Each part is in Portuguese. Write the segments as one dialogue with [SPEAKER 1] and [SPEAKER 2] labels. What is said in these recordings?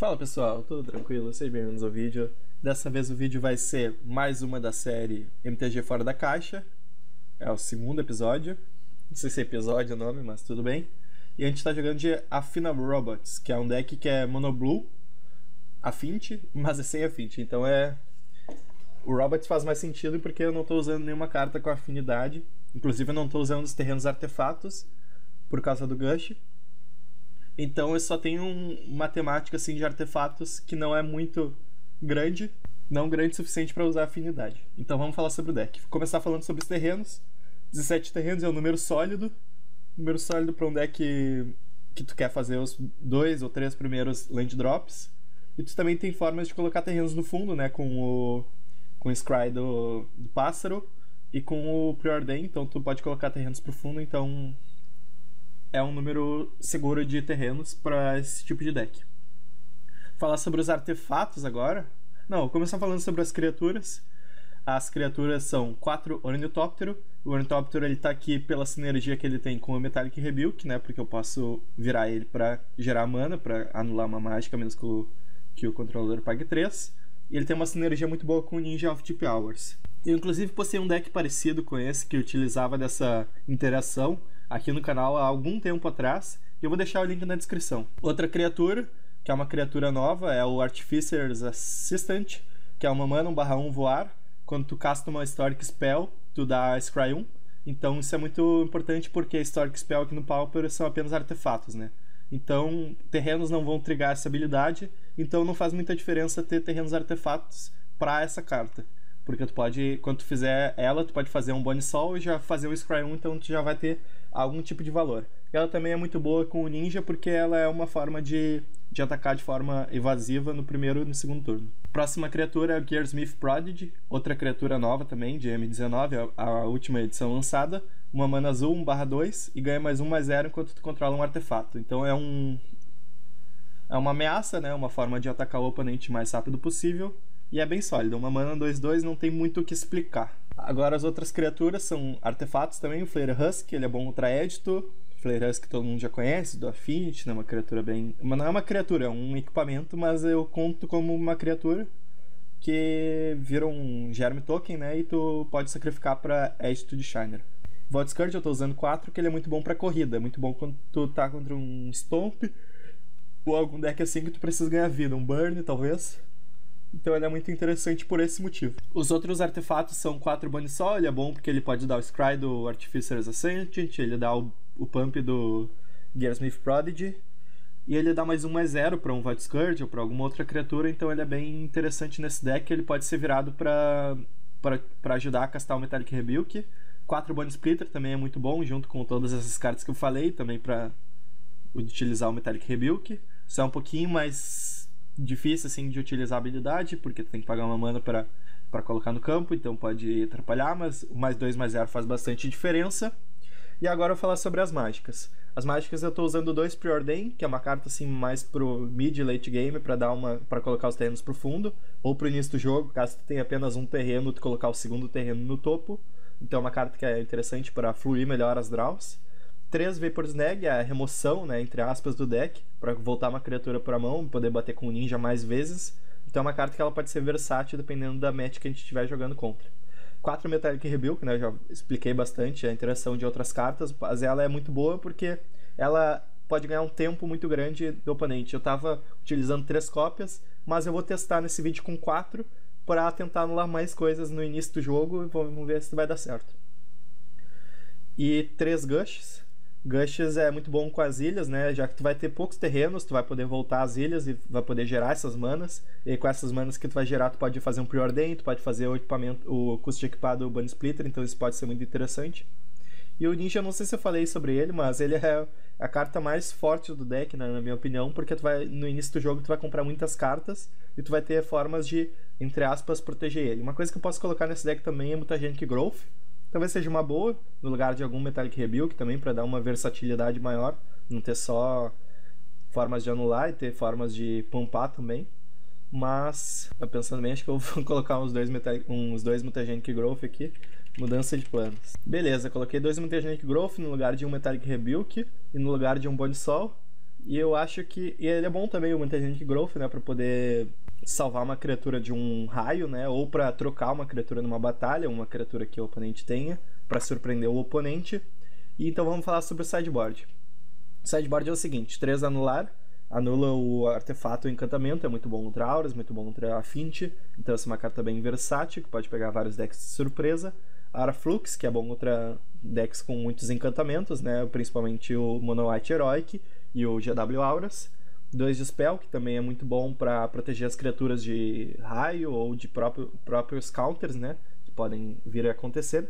[SPEAKER 1] Fala pessoal, tudo tranquilo? Sejam bem-vindos ao vídeo. Dessa vez o vídeo vai ser mais uma da série MTG Fora da Caixa. É o segundo episódio. Não sei se é episódio o nome, mas tudo bem. E a gente tá jogando de Afina Robots, que é um deck que é mono blue, Affinity, mas é sem Affinity. Então é. O Robots faz mais sentido porque eu não tô usando nenhuma carta com afinidade. Inclusive eu não tô usando os terrenos artefatos por causa do Gush. Então eu só tenho um, uma temática assim de artefatos que não é muito grande, não grande o suficiente para usar afinidade. Então vamos falar sobre o deck. Vou começar falando sobre os terrenos. 17 terrenos é um número sólido. Número sólido para um deck que, tu quer fazer os dois ou três primeiros land drops. E tu também tem formas de colocar terrenos no fundo, né? Com o, com o Scry do, do pássaro e com o Preordain. Então tu pode colocar terrenos pro fundo. Então é um número seguro de terrenos para esse tipo de deck. Falar sobre os artefatos agora. Não, começar falando sobre as criaturas. As criaturas são quatro Ornitóptero. O Ornitóptero ele tá aqui pela sinergia que ele tem com o Metallic Rebuke, né? Porque eu posso virar ele para gerar mana, para anular uma mágica, menos que o, que o controlador pague 3. E ele tem uma sinergia muito boa com o Ninja of Deep Hours. Eu, inclusive, postei um deck parecido com esse, que utilizava dessa interação aqui no canal há algum tempo atrás, e eu vou deixar o link na descrição. Outra criatura, que é uma criatura nova, é o Artificer's Assistant, que é uma mana 1 barra 1 voar. Quando tu casta uma Historic Spell, tu dá Scry 1. Então isso é muito importante porque Historic Spell aqui no Pauper são apenas artefatos, né? Então, terrenos não vão trigar essa habilidade, então não faz muita diferença ter terrenos artefatos para essa carta. Porque tu pode, quando tu fizer ela, tu pode fazer um Bone Sol e já fazer um Scry 1, então tu já vai ter algum tipo de valor. Ela também é muito boa com o ninja porque ela é uma forma de, de atacar de forma evasiva no primeiro e no segundo turno. Próxima criatura é o Gearsmith Prodigy, outra criatura nova também, de M19, a, a última edição lançada. Uma mana azul 1/2 e ganha mais 1 mais 0 enquanto tu controla um artefato. Então é um. É uma ameaça, né? Uma forma de atacar o oponente mais rápido possível. E é bem sólida. Uma mana 2-2 não tem muito o que explicar. Agora as outras criaturas são artefatos também, o Flare Husk, ele é bom contra Edito. Flare Husk todo mundo já conhece, do Affinity, né? Uma criatura bem. Não é uma criatura, é um equipamento, mas eu conto como uma criatura que vira um Germe Token, né? E tu pode sacrificar para Edito de Shiner. Vodscourge eu tô usando 4, que ele é muito bom para corrida. É muito bom quando tu tá contra um Stomp ou algum deck assim que tu precisa ganhar vida. Um Burn, talvez. Então ele é muito interessante por esse motivo. Os outros artefatos são 4 Banisol, ele é bom porque ele pode dar o Scry do Artificer's Ascendant, ele dá o, o Pump do Gearsmith Prodigy, e ele dá mais um mais zero para um Void Scourge ou para alguma outra criatura, então ele é bem interessante nesse deck, ele pode ser virado para ajudar a castar o Metallic Rebuke. 4 Bone Splitter também é muito bom, junto com todas essas cartas que eu falei, também para utilizar o Metallic Rebuke. Isso é um pouquinho mais difícil assim de utilizar a habilidade, porque tu tem que pagar uma mana para para colocar no campo, então pode atrapalhar, mas o mais 2 mais 0 faz bastante diferença. E agora eu vou falar sobre as mágicas. As mágicas eu estou usando dois Preordain, que é uma carta assim mais pro mid late game para dar uma para colocar os terrenos pro fundo ou pro início do jogo, caso tu tenha apenas um terreno, tu colocar o segundo terreno no topo. Então é uma carta que é interessante para fluir melhor as draws. 3 Vapor Snag, a remoção, né, entre aspas, do deck, para voltar uma criatura para mão, poder bater com o ninja mais vezes. Então é uma carta que ela pode ser versátil dependendo da match que a gente estiver jogando contra. 4 Metallic Rebuke, né, eu já expliquei bastante a interação de outras cartas, mas ela é muito boa porque ela pode ganhar um tempo muito grande do oponente. Eu estava utilizando 3 cópias, mas eu vou testar nesse vídeo com 4 para tentar anular mais coisas no início do jogo e vamos ver se vai dar certo. E 3 Gushes, Gushes é muito bom com as ilhas, né? Já que tu vai ter poucos terrenos, tu vai poder voltar às ilhas e vai poder gerar essas manas. E com essas manas que tu vai gerar, tu pode fazer um Preordain, tu pode fazer o equipamento, o custo de equipado o Bunny Splitter, então isso pode ser muito interessante. E o Ninja, não sei se eu falei sobre ele, mas ele é a carta mais forte do deck, né, na minha opinião, porque tu vai no início do jogo tu vai comprar muitas cartas e tu vai ter formas de, entre aspas, proteger ele. Uma coisa que eu posso colocar nesse deck também é Mutagenic Growth, Talvez seja uma boa, no lugar de algum Metallic Rebuke também, para dar uma versatilidade maior. Não ter só formas de anular e ter formas de pumpar também. Mas, pensando bem, acho que eu vou colocar uns dois, Metallic, uns dois Mutagenic Growth aqui. Mudança de planos. Beleza, coloquei dois Mutagenic Growth no lugar de um Metallic Rebuke e no lugar de um Bone Sol. E eu acho que. E ele é bom também, o Intelligent Growth, né? Pra poder salvar uma criatura de um raio, né? Ou para trocar uma criatura numa batalha, uma criatura que o oponente tenha, para surpreender o oponente. E então vamos falar sobre o sideboard. O sideboard é o seguinte: 3 anular, anula o artefato ou encantamento, é muito bom contra Auras, muito bom contra Affinity, então essa é uma carta bem versátil, que pode pegar vários decks de surpresa. Araflux, que é bom contra decks com muitos encantamentos, né? principalmente o Mono White Heroic e o GW Auras. 2 de Spell, que também é muito bom para proteger as criaturas de raio ou de próprio, próprios counters, né? Que podem vir a acontecer.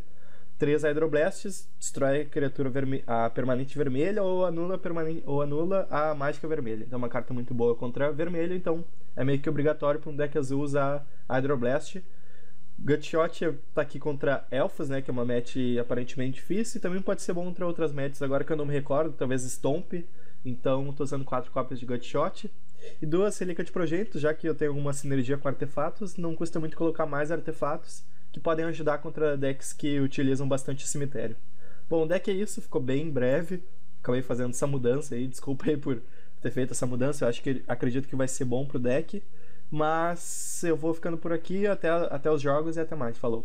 [SPEAKER 1] 3 Hydroblasts, destrói a criatura a permanente vermelha ou anula, permanente, ou anula a mágica vermelha. Então é uma carta muito boa contra vermelho, então é meio que obrigatório para um deck azul usar Hydroblast. Gutshot tá aqui contra Elfos, né? Que é uma match aparentemente difícil. E também pode ser bom contra outras matches, agora que eu não me recordo. Talvez Stomp então, estou usando quatro cópias de Gutshot e duas Relíquia de Projeto, já que eu tenho alguma sinergia com artefatos, não custa muito colocar mais artefatos que podem ajudar contra decks que utilizam bastante cemitério. Bom, o deck é isso, ficou bem breve. Acabei fazendo essa mudança aí, desculpa aí por ter feito essa mudança. Eu acho que acredito que vai ser bom pro deck. Mas eu vou ficando por aqui até, até os jogos e até mais. Falou!